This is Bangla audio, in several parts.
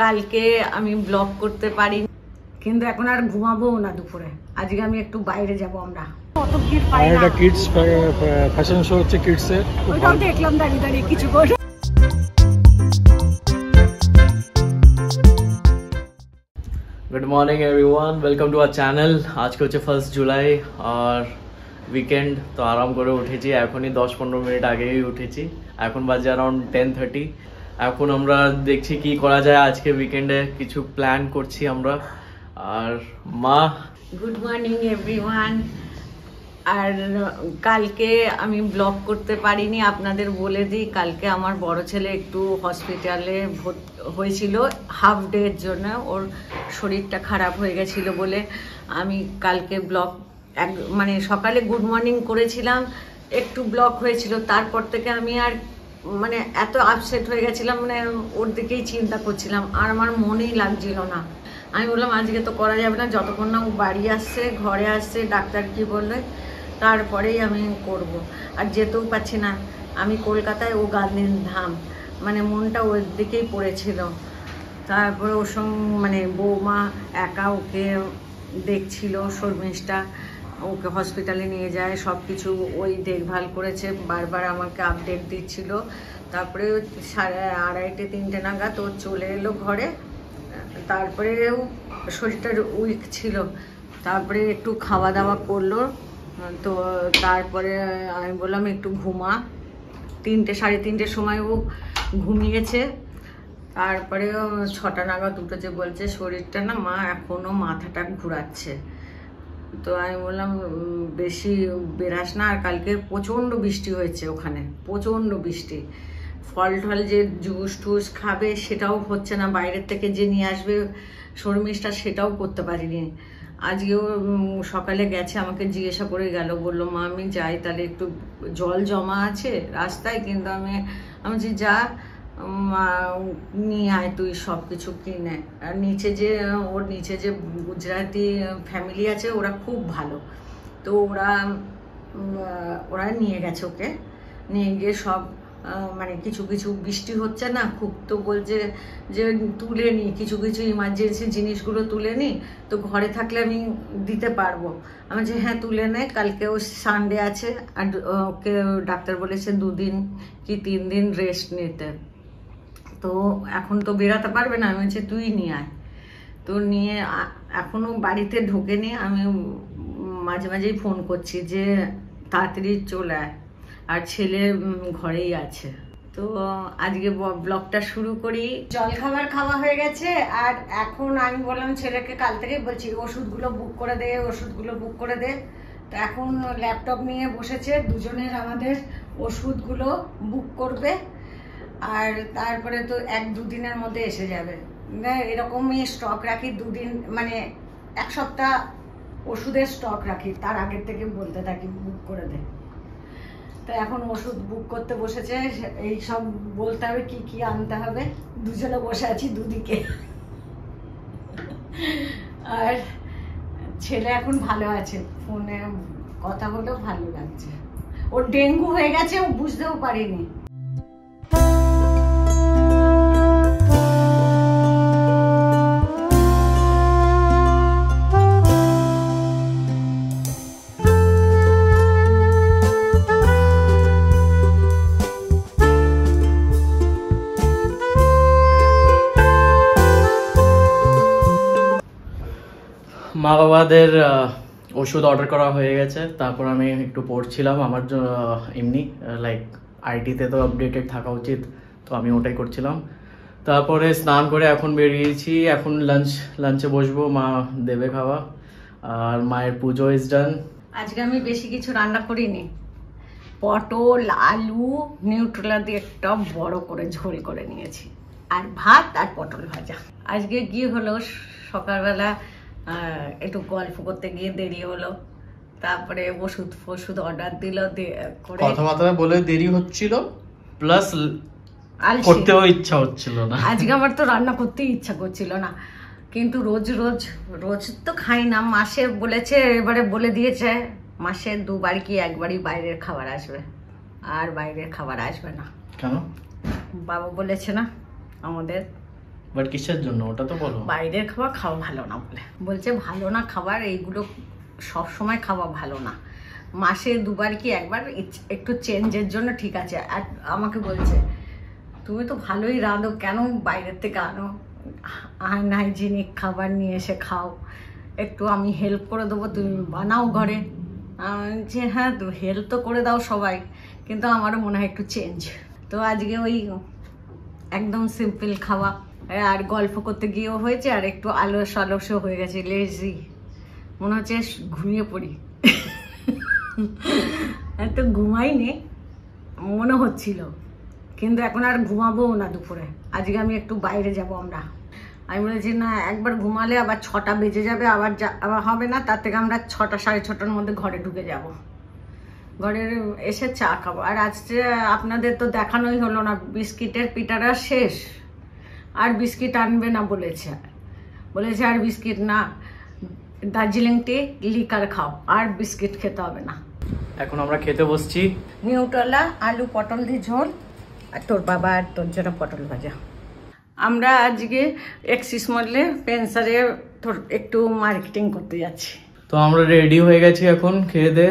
কালকে আমি ব্লগ করতে পারি। কিন্তু এখন আর ঘুমাবো না দুপুরে। আজকে আমি একটু বাইরে যাব আমরা। অত ভিড় পাই না। একটা কিডস ফ্যাশন শো হচ্ছে কিডস এর খুব দেখলাম দাঁড়িয়ে দাঁড়িয়ে কিছু করে। Good morning everyone welcome to our channel আজকে হচ্ছে ফার্স্ট জুলাই আর উইকেন্ড তো আরাম করে উঠেছি। এখনই দশ পনেরো মিনিট আগেই উঠেছি। এখন বাজে অ্যারাউন্ড টেন থার্টি এখন আমরা দেখছি কি করা যায়। আজকে উইকেন্ডে কিছু প্ল্যান করছি আমরা। আর মা? গুড মর্নিং এভরিওয়ান আর, কালকে আমি ব্লগ করতে পারিনি, আপনাদের বলে দিই। কালকে আমার বড় ছেলে একটু হসপিটালে হয়েছিল হাফ ডের জন্য। ওর শরীরটা খারাপ হয়ে গেছিল বলে আমি কালকে ব্লগ এক মানে সকালে গুড মর্নিং করেছিলাম। একটু ব্লক হয়েছিল, তারপর থেকে আমি আর মানে এত আপসেট হয়ে গেছিলাম মানে ওর দিকেই চিন্তা করছিলাম, আর আমার মনেই লাগছিল না। আমি বললাম, আজকে তো করা যাবে না, যতক্ষণ না ও বাড়ি আসছে, ঘরে আসছে, ডাক্তার কি বললে তারপরেই আমি করব। আর যেতেও পারছি না। আমি কলকাতায় ও গান্ধী ধাম মানে মনটা ওর দিকেই পড়েছিল। তারপরে ওর সঙ্গে মানে বৌমা একা ওকে দেখছিল, শর্মিষ্ঠা। ওকে হসপিটালে নিয়ে যায় সব কিছু ওই দেখভাল করেছে, বারবার আমাকে আপডেট দিচ্ছিল। তারপরে সাড়ে আড়াইটে, তিনটে নাগাদ ও চলে এলো ঘরে। তারপরেও শরীরটা উইক ছিল। তারপরে একটু খাওয়া দাওয়া করল। তো তারপরে আমি বললাম, একটু ঘুমা। তিনটে, সাড়ে তিনটের সময় ও ঘুমিয়েছে। তারপরে ছটা নাগাদ উঠেছে, বলছে, শরীরটা না মা এখনও মাথাটা ঘুরাচ্ছে। তো আমি বললাম বেশি বেরাস না আর কালকে প্রচণ্ড বৃষ্টি হয়েছে ওখানে প্রচণ্ড বৃষ্টি। ফল টল যে জুস টুস খাবে সেটাও হচ্ছে না বাইরের থেকে যে নিয়ে আসবে শর্মিষ্ঠা সেটাও করতে পারিনি। আজকেও সকালে গেছে আমাকে জিজ্ঞাসা করে গেল বলল মা আমি যাই তাহলে একটু জল জমা আছে রাস্তায় কিন্তু আমি আমি যা। আহ, নিয়ে আয় তুই সব কিছু কিনে। আর নিচে যে, ওর নিচে যে গুজরাটি ফ্যামিলি আছে, ওরা খুব ভালো। তো ওরা ওরা নিয়ে গেছে ওকে। নিয়ে গিয়ে সব মানে কিছু কিছু বৃষ্টি হচ্ছে না, খুব তো বলছে যে তুলে নি, কিছু কিছু ইমার্জেন্সি জিনিসগুলো তুলে নি, তো ঘরে থাকলে আমি দিতে পারব। আমি যে হ্যাঁ তুলে নে, কালকে ও সানডে আছে, আর ওকে ডাক্তার বলেছে দুদিন কি তিন দিন রেস্ট নিতে। তো এখন তো বেরাতে পারবে না, আমি বলছি তুই নিয়ে আয়। তো নিয়ে আ- এখনও বাড়িতে ঢোকেনি, আমি মাঝে মাঝেই ফোন করছি যে তাড়াতাড়ি চলে আয়। আর ছেলে ঘরেই আছে। তো আজকে ব্লগটা শুরু করি। জল খাবার খাওয়া হয়ে গেছে, আর এখন আমি বললাম ছেলেকে কাল থেকে বলছি, ওষুধগুলো বুক করে দে, ওষুধগুলো বুক করে দে। তো এখন ল্যাপটপ নিয়ে বসেছে, দুজনের আমাদের ওষুধগুলো বুক করবে। আর তারপরে তো এক দুদিনের মধ্যে এসে যাবে। এরকমই স্টক রাখি, দুদিন মানে এক সপ্তাহ ওষুধের স্টক রাখি, তার আগের থেকে বলতে থাকি বুক করে দে। তো এখন ওষুধ বুক করতে বসেছে এই সব বলতে হবে, কি কি আনতে হবে। দুজনে বসে আছি দুদিকে। আর ছেলে এখন ভালো আছে, ফোনে কথা বলেও ভালো লাগছে। ওর ডেঙ্গু হয়ে গেছে, ও বুঝতেও পারিনি। মা বাবাদের ওষুধ অর্ডার করা হয়ে গেছে। তারপর আমি একটু পড়ছিলাম আমার এমনি লাইক আইটিতে তো আপডেটেড থাকা উচিত, তো আমি ওটাই করছিলাম। তারপরে স্নান করে এখন বেরিয়েছি, এখন লাঞ্চ লাঞ্চে বসবো, মা দেবে খাওয়া, আর মায়ের পুজো ইজ ডান আজকে আমি বেশি কিছু রান্না করিনি। পটল, আলু, নিউট্রেলা দিয়ে একটা বড় করে ঝোল করে নিয়েছি। আর ভাত আর পটল ভাজা। আজকে কি হলো? সকালবেলা একটু গল্প করতে গিয়ে দেরি হলো। তারপরে ওষুধ ফষুধ অর্ডার দিল কথাবার্তা বলে দেরি হচ্ছিল প্লাস করতেও ইচ্ছা হচ্ছিল না। আজকে আমার তো রান্না ইচ্ছা করছিল না। কিন্তু রোজ রোজ রোজ তো খাই না। মাসে বলেছে এবারে বলে দিয়েছে মাসে দুবার কি একবারই বাইরের খাবার আসবে। আর বাইরের খাবার আসবে না। কেন? বাবা বলেছে না আমাদের। বাট কিসের জন্য? ওটা তো বলো। বাইরের খাবার খাওয়া ভালো না বলে। বলছে ভালো না খাবার এইগুলো সব সময় খাওয়া ভালো না। মাসে দুবার কি একবার? একটু চেঞ্জের জন্য ঠিক আছে। আর আমাকে বলছে তুমি তো ভালোই রাঁধো কেন বাইরের থেকে আনো? আনহাইজিনিক খাবার নিয়ে এসে খাও। একটু আমি হেল্প করে দেবো তুমি বানাও ঘরে। বলছি, হ্যাঁ তো হেল্প তো করে দাও সবাই কিন্তু আমারও মনে হয় একটু চেঞ্জ তো আজকে ওই একদম সিম্পল খাওয়া। আর গল্প করতে গিয়েও হয়েছে, আর একটু আলস আলসও হয়ে গেছে লেজি মনে হচ্ছে ঘুমিয়ে পড়ি। এত ঘুমাইনি, মনে হচ্ছিল। কিন্তু এখন আর ঘুমাবো না দুপুরে। আজকে আমি একটু বাইরে যাব আমরা। আমি বলেছি, না, একবার ঘুমালে আবার ছটা বেজে যাবে, আবার যা, আবার হবে না, তার থেকে আমরা ছটা, সাড়ে ছটার মধ্যে ঘরে ঢুকে যাব। ঘরে এসে চা খাব। আর আজকে আপনাদের তো দেখানোই হলো না, বিস্কিটের পিঠাটা শেষ। আর বিস্কিট আনবে না বলেছে। বলেছে আর বিস্কিট না দার্জিলিং টি লিকার খাও আর বিস্কিট খেতে হবে না। এখন আমরা খেতে বসছি। নিউটলা আলু পটল দিয়ে ঝোল আর তোর বাবা আর তোর জন্য পটল ভাজা। আমরা আজকে এক্সিস মডেলে পেন্সারে তোর একটু মার্কেটিং করতে যাচ্ছি। তো আমরা রেডি হয়ে গেছি এখন খেয়ে দে।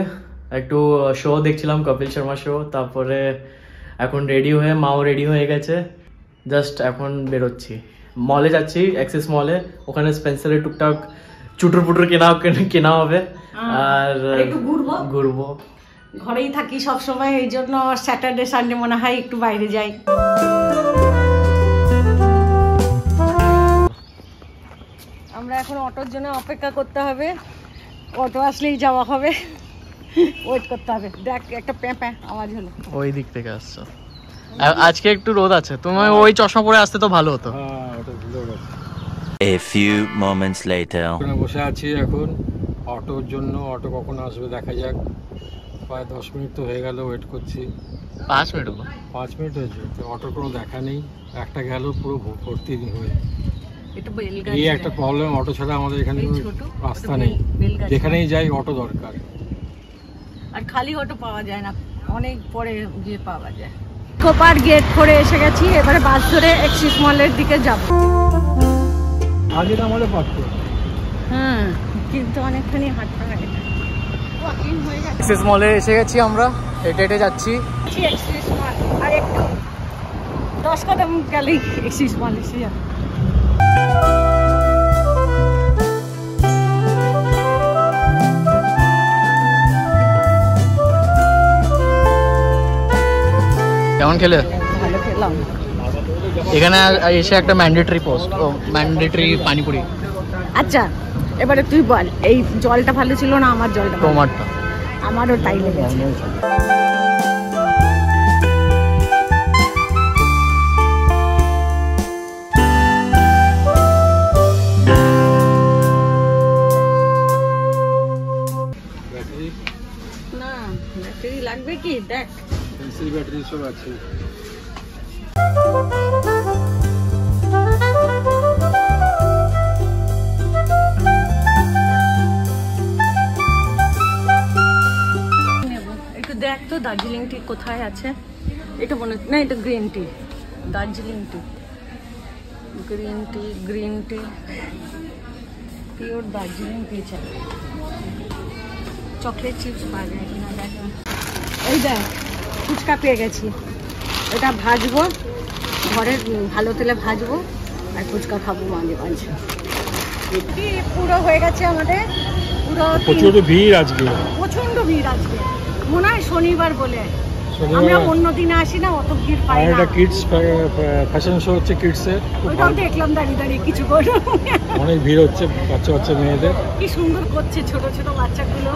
একটু শো দেখছিলাম কপিল শর্মা শো তারপরে এখন রেডি হয়ে মাও রেডি হয়ে গেছে। জাস্ট এখন বেরোচ্ছি। মলে যাচ্ছি অ্যাক্সিস মলে ওখানে স্পেন্সারে টুকটাক চুটুর পুটুর কেনা কেনা হবে। আর আর ঘুরবো। ঘুরবো। ঘরেই থাকি সব সময় এই জন্য স্যাটারডে সানডে মনে হয় একটু বাইরে যাই। আমরা এখন অটোর জন্য অপেক্ষা করতে হবে। অটো আসলেই যাওয়া হবে। ওয়েট করতে হবে। দেখ একটা প্যাঁ প্যাঁ আওয়াজ হলো। ওই দিক থেকে আসছো। আজকে একটু রোদ আছে। তোমার ওই চশমা পরে আসতে তো ভালো হতো। হ্যাঁ ওটা A few moments later. ওখানে বসে আছি এখন। অটোর জন্য অটো কখন আসবে দেখা যাক। প্রায় দশ মিনিট তো হয়ে গেল ওয়েট করছি। পাঁচ মিনিট পাঁচ মিনিট হয়েছে তো অটোর কোনো দেখা নেই। একটা গেল পুরো ভ- ভর্তি হয়ে। একটু বেলগাছি এই একটা প্রবলেম অটো ছাড়া আমাদের এখানে রাস্তা নেই। যেখানেই যাই অটো দরকার। আর খালি অটো পাওয়া যায় না। অনেক পরে গিয়ে পাওয়া যায়। কোপার গেট করে এসে গেছি এবারে বাস ধরে এক্সিস মলের দিকে যাব। আগে না আমাদের পারতো হ্যাঁ কিন্তু অনেকখানি হাঁটতে লাগে হয়ে এক্সেস মলে এসে গেছি আমরা হেঁটে হেঁটে যাচ্ছি। এক্সিস মল আর একটু দশ কদম গেলেই এক্সিস মল এসে যাবে। কেমন খেলে? ভালো খেলাম এখানে এসে একটা ম্যান্ডেটরি পোস্ট ও ম্যান্ডেটরি পানিপুরি। আচ্ছা এবারে তুই বল এই জলটা ভালো ছিল না আমার জলটা ভালো? আমারও তাই লেগেছে। লাগবে কি? দেখ। ব্যাটারি সব আছে। একটু দেখ তো, দার্জিলিং টি কোথায় আছে? এটা মনে না, এটা green tea. Darjeeling tea. Green tea green tea. Pure Darjeeling tea চাই। চকলেট চিপস পাওয়া যায় কিনা, দেখ। এই দেখ। ফুচকা পেয়ে গেছি। এটা ভাজবো ঘরে উম, ভালো তেলে ভাজবো আর ফুচকা খাব মাঝে মাঝে। পুরো হয়ে গেছে আমাদের? পুরো প্রচুর ভিড় আজকে। প্রচণ্ড ভিড় আজকে। মনে হয় শনিবার বলে। আমরা অন্য দিনে আসি না অত ভিড় পাই না। একটা কিডস ফ্যাশন শো হচ্ছে কিডসের ওইটাও দেখলাম দাঁড়িয়ে দাঁড়িয়ে কিছু করে। অনেক ভিড় হচ্ছে বাচ্চা বাচ্চা মেয়েদের। কি সুন্দর করছে ছোট ছোট বাচ্চাগুলো।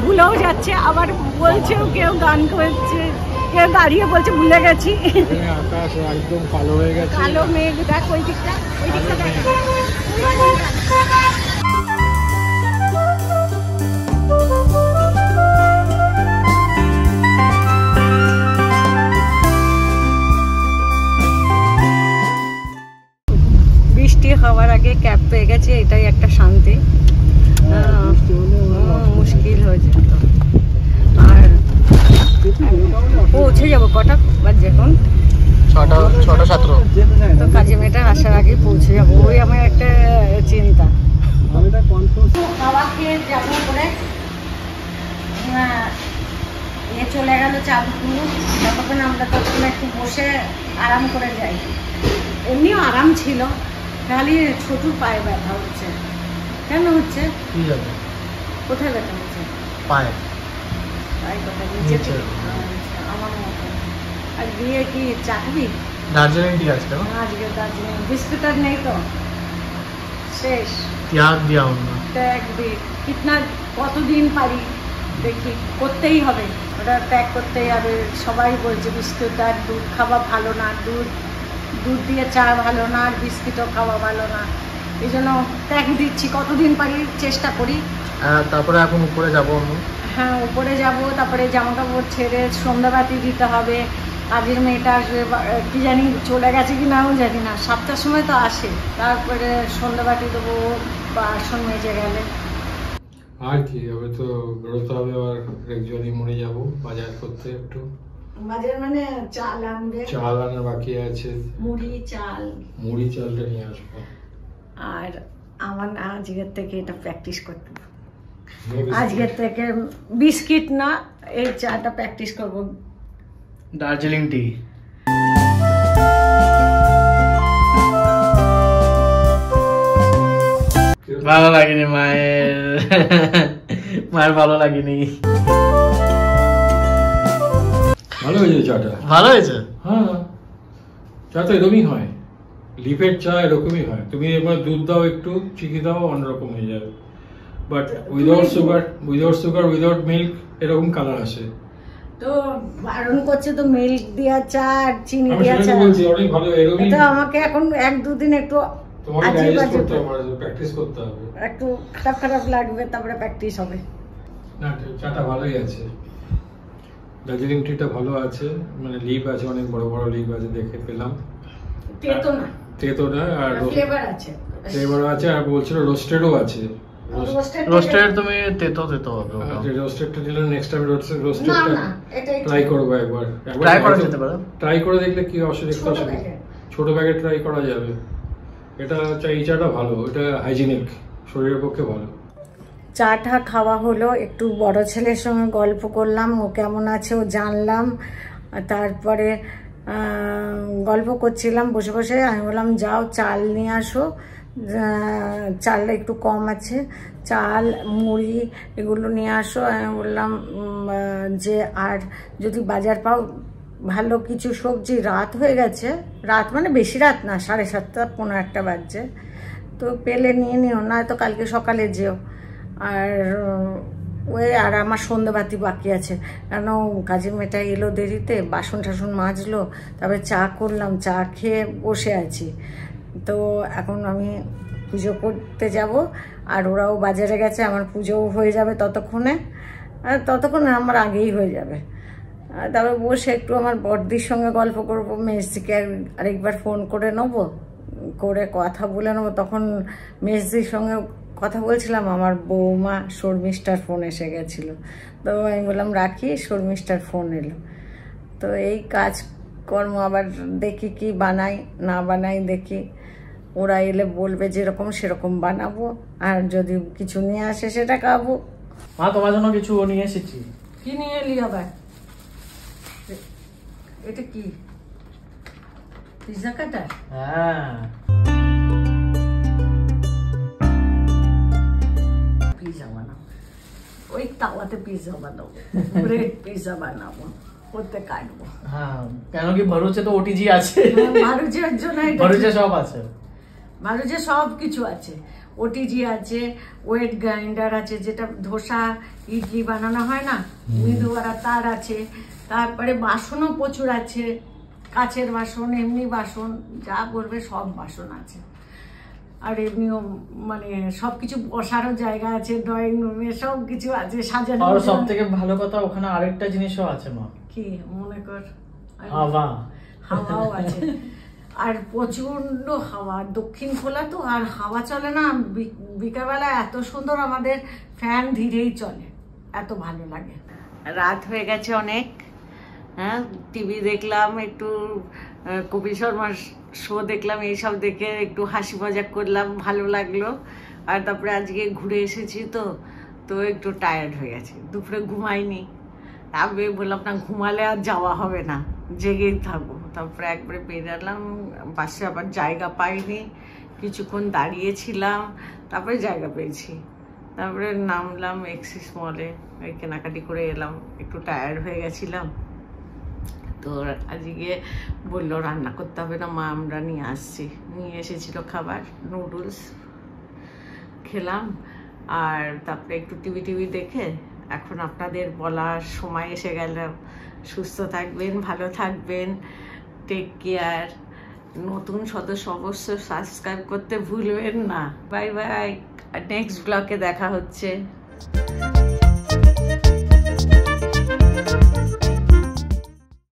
ভুলেও যাচ্ছে আবার বলছেও কেউ গান করছে কেউ দাঁড়িয়ে বলছে ভুলে গেছি। এখানে আকাশ একদম কালো হয়ে গেছে। কালো মেঘ দেখ ওই দিকটা ওই দিকটা বৃষ্টি হওয়ার আগে ক্যাব পেয়ে গেছে এটাই একটা শান্তি। মুশকিল হয়ে যেত। আর পৌঁছে যাব কটা বাজে এখন? ছটা ছটা সতেরো তো কাজী মেয়েটা আসার আগে পৌঁছে যাব। ওই আমার একটা চিন্তা। খাওয়া যাব করে এ চলে গেল কুলু আমরা ততক্ষণ একটু বসে আরাম করে যাই। এমনিও আরাম ছিল। খালি ছোটুর পায়ে ব্যথা হচ্ছে। কেন হচ্ছে? কি যাবে কোথায় ব্যথা হচ্ছে? পায়ে। পায়ে কোথায় নিচে নিচে। আচ্ছা, আমার মতো। আর গিয়ে কি চাকরি? দার্জিলিং টি আজকে আজকে দার্জিলিং। বিস্কুট আর নেই তো? শেষ। ত্যাগ দিয়া না ত্যাগ দিই কিতনা কতদিন পারি? দেখি করতেই হবে। ওটা ত্যাগ করতেই হবে। সবাই বলছে বিস্কুট আর দুধ খাওয়া ভালো না। দুধ দুধ দিয়ে চা ভালো না আর বিস্কিটও খাওয়া ভালো না। এই জন্য ত্যাগ দিচ্ছি কতদিন পারি চেষ্টা করি। তারপরে এখন উপরে যাব হ্যাঁ উপরে যাব তারপরে জামা কাপড় ছেড়ে সন্ধ্যাবাতি দিতে হবে। কাজের মেয়েটা আসবে কি জানি চলে গেছে কি নাও জানি না সাতটার সময় তো আসে। তারপরে সন্ধ্যাবাতি দেবো বাসন মেজে গেলে। আর কি হবে তো বেরোতে হবে আবার একজনই মরে যাব বাজার করতে একটু। বাজার মানে চাল আনবে। চাল আনা বাকি আছে। মুড়ি চাল। মুড়ি চালটা নিয়ে আসব। আর আমার না আজকের থেকে এটা প্র্যাকটিস করতে। আজকের থেকে বিস্কিট না এই চাটা প্র্যাকটিস করব। দার্জিলিং টি। ভালো লাগেনি মায়ের। মায়ের ভালো লাগেনি। ভালো হয়েছে চাটা? ভালো হয়েছে? হ্যাঁ। চা তো এরকমই হয়। লিপের চা এরকমই হয়। তুমি এবার দুধ দাও একটু চিনি দাও অন্যরকম হয়ে যাবে। But without sugar without sugar without milk এরকম কালার আসে। তো বারণ করছে তো মিল্ক দেওয়া চা আর চিনি দেওয়া চা। বলছি অনেক ভালো এরকমই এটা আমাকে এখন এক দুদিন একটু তোমাকে আজীব ডাইজেস্ট করতে হবে প্র্যাকটিস করতে হবে। একটু খারাপ খারাপ লাগবে তারপরে প্র্যাকটিস হবে। না চাটা ভালোই আছে। দার্জিলিং টিটা ভালো আছে মানে লিপ আছে অনেক বড় বড় লিপ আছে দেখে পেলাম। তেতো না। তেতো না আর ফ্লেভার আছে। ফ্লেভার আছে আর বলছিল রোস্টেডও আছে। রোস্টেড তুমি তেতো তেতো হবে রোস্টেডটা দিলে নেক্সট টাইম রোস্টেডটা ট্রাই করব একবার। ট্রাই করা যেতে পারে। ট্রাই করে দেখলে কি অসুবিধা ছোট অসুবিধা। প্যাকেট ছোট ব্যাগে ট্রাই করা যাবে। এটা চা এই চাটা ভালো। এটা হাইজিনিক শরীরের পক্ষে ভালো। চাটা খাওয়া হলো একটু বড় ছেলের সঙ্গে গল্প করলাম ও কেমন আছে ও জানলাম তারপরে গল্প করছিলাম, বসে বসে আমি বললাম, যাও, চাল নিয়ে আসো। চালটা একটু কম আছে। চাল, মুড়ি এগুলো নিয়ে আসো। আমি বললাম যে আর যদি বাজার পাও, ভালো কিছু সবজি। রাত হয়ে গেছে। রাত মানে বেশি রাত না, সাড়ে সাতটা, পনেরো একটা বাজছে। তো পেলে নিয়ে নিও না তো কালকে সকালে যেও। আর ওই আর আমার সন্ধ্যেবাতি বাকি আছে। কেন কাজের মেয়েটা এলো দেরিতে, বাসন টাসন মাজলো, তারপরে চা করলাম, চা খেয়ে বসে আছি। তো এখন আমি পুজো করতে যাব, আর ওরাও বাজারে গেছে, আমার পুজোও হয়ে যাবে ততক্ষণে। আর ততক্ষণে আমার আগেই হয়ে যাবে। তারপর বসে একটু আমার বড়দির সঙ্গে গল্প করব মেসদিকে আরেকবার ফোন করে নেব, করে কথা বলে নেব। তখন মেসদির সঙ্গে কথা বলছিলাম আমার বৌমা শর্মিষ্ঠার ফোন এসে গেছিল। তো আমি বললাম রাখি শর্মিষ্ঠার ফোন এলো। তো এই কাজ কর্ম আবার দেখি কি বানাই না বানাই দেখি। ওরা এলে বলবে যেরকম সেরকম বানাবো আর যদি কিছু নিয়ে আসে সেটা খাব। মা তোমার জন্য কিছু নিয়ে এসেছি। কি নিয়ে এলি আবার? এটা কি? Pizza cutter? হ্যাঁ। পিৎজা বানাবো। ওই তাওয়াতে পিৎজা বানাবো ব্রেড পিৎজা বানাবো ওতে কাটবো। হ্যাঁ কেন কি ভরুচে তো ওটিজি আছে? ভারুচের জন্য ভরুচে সব আছে। ভারুচে সব কিছু আছে। ওটিজি আছে ওয়েট গ্রাইন্ডার আছে যেটা ধোসা ইডলি বানানো হয় না? মৃদুয়ারা তার আছে। তারপরে বাসনও প্রচুর আছে। কাচের বাসন এমনি বাসন যা করবে সব বাসন আছে। আর এমনিও মানে সবকিছু বসারও জায়গা আছে ড্রয়িং রুমে সব কিছু আছে সাজানো আর সব থেকে ভালো কথা ওখানে আরেকটা জিনিসও আছে মা। কি? মনে কর। হাওয়া। হাওয়াও আছে। আর প্রচণ্ড হাওয়া। দক্ষিণ খোলা তো আর হাওয়া চলে না বি- বিকালবেলা এত সুন্দর আমাদের ফ্যান ধীরেই চলে। এত ভালো লাগে। রাত হয়ে গেছে অনেক। হ্যাঁ টিভি দেখলাম একটু কপিল শর্মার শো দেখলাম, এইসব দেখে একটু হাসি মজাক করলাম, ভালো লাগল। আর তারপরে আজকে ঘুরে এসেছি তো তো একটু টায়ার্ড হয়ে গেছে। দুপুরে ঘুমাইনি। আমি বললাম, না, ঘুমালে আর যাওয়া হবে না, জেগেই থাকব। তারপরে একবারে বেরালাম, বাসে আবার জায়গা পাইনি, কিছুক্ষণ দাঁড়িয়েছিলাম, তারপরে জায়গা পেয়েছি। তারপরে নামলাম এক্সিস মলে কেনাকাটি করে এলাম, একটু টায়ার্ড হয়ে গেছিলাম। তো আজকে বলল, রান্না করতে হবে না, মা, আমরা নিয়ে আসছি। নিয়ে এসেছিল খাবার নুডলস খেলাম। আর তারপরে একটু টিভি টিভি দেখে এখন আপনাদের বলার সময় এসে গেল। সুস্থ থাকবেন, ভালো থাকবেন টেক কেয়ার নতুন সদস্য অবশ্য সাবস্ক্রাইব করতে ভুলবেন না। বাই বাই নেক্সট ব্লগে দেখা হচ্ছে।